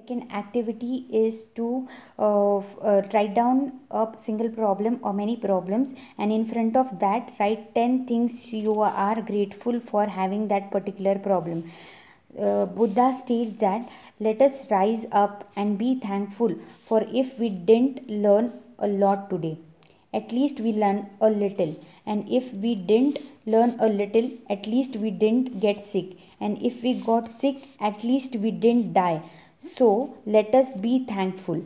Second activity is to uh, uh, write down a single problem or many problems and in front of that write 10 things you are grateful for having that particular problem. Uh, Buddha states that let us rise up and be thankful for if we didn't learn a lot today. At least we learn a little. And if we didn't learn a little, at least we didn't get sick. And if we got sick, at least we didn't die so let us be thankful.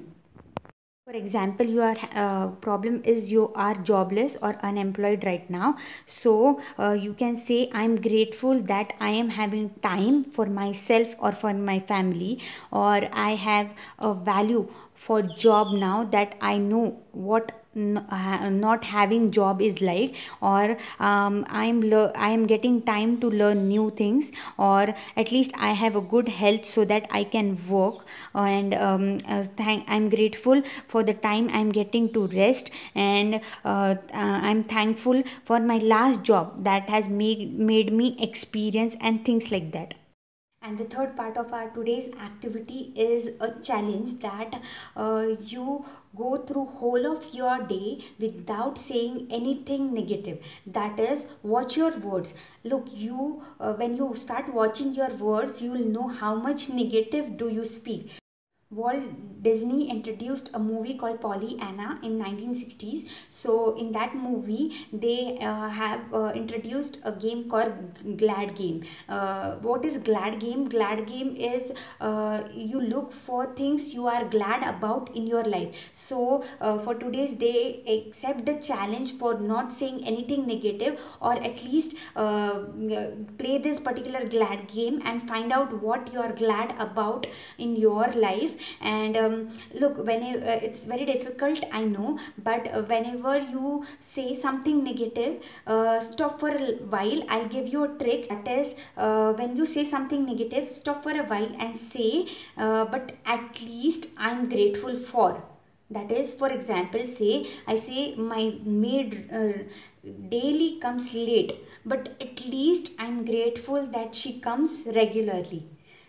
For example, your uh, problem is you are jobless or unemployed right now. So uh, you can say, I'm grateful that I am having time for myself or for my family, or I have a value for job now that I know what not having job is like or um, i'm i'm getting time to learn new things or at least i have a good health so that i can work and um, uh, i'm grateful for the time i'm getting to rest and uh, uh, i'm thankful for my last job that has made made me experience and things like that and the third part of our today's activity is a challenge that uh, you go through whole of your day without saying anything negative. That is watch your words. Look you uh, when you start watching your words you will know how much negative do you speak Walt Disney introduced a movie called Pollyanna in 1960s. So in that movie, they uh, have uh, introduced a game called Glad Game. Uh, what is Glad Game? Glad Game is uh, you look for things you are glad about in your life. So uh, for today's day, accept the challenge for not saying anything negative or at least uh, play this particular Glad Game and find out what you are glad about in your life and um, look when uh, it's very difficult i know but whenever you say something negative uh, stop for a while. I'll give you a trick. That is uh, when you say something negative stop for a while and say uh, but at least i'm grateful for. That is for example say i say my maid uh, daily comes late but at least i'm grateful that she comes regularly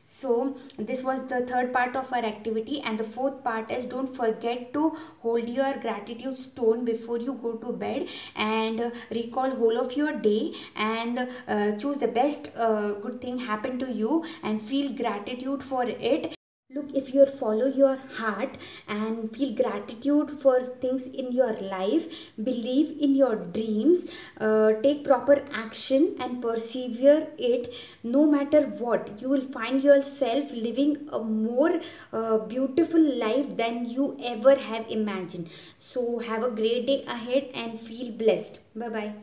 so this was the third part of our activity. And the fourth part is don't forget to hold your gratitude stone before you go to bed. And uh, recall whole of your day. And uh, choose the best uh, good thing happen to you. And feel gratitude for it look if you follow your heart and feel gratitude for things in your life believe in your dreams uh, take proper action and persevere it. No matter what you will find yourself living a more uh, beautiful life than you ever have imagined. So have a great day ahead and feel blessed. Bye bye